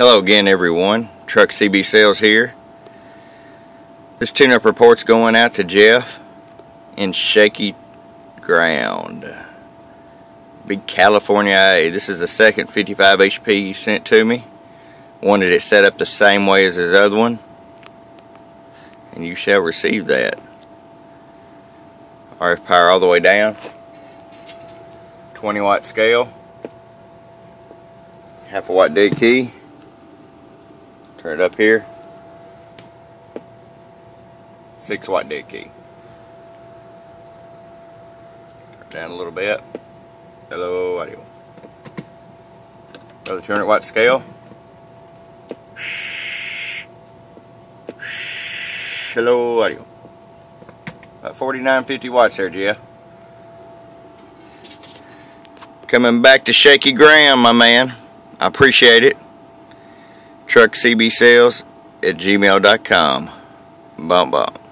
Hello again everyone, Trucks CB Sales here. This tune-up report's going out to Jeff in Shaky Ground. Big California A. This is the second 55 HP he sent to me. Wanted it set up the same way as his other one. And you shall receive that. RF power all the way down. 20 watt scale. Half a watt dead key. Turn it up here. 6 watt dead key. Turn down a little bit. Hello audio. Another 200 watt scale. Hello audio. About 49, 50 watts there, Jeff. Coming back to Shaky Graham, my man. I appreciate it. Trucks CB Sales at gmail.com. Bump bump.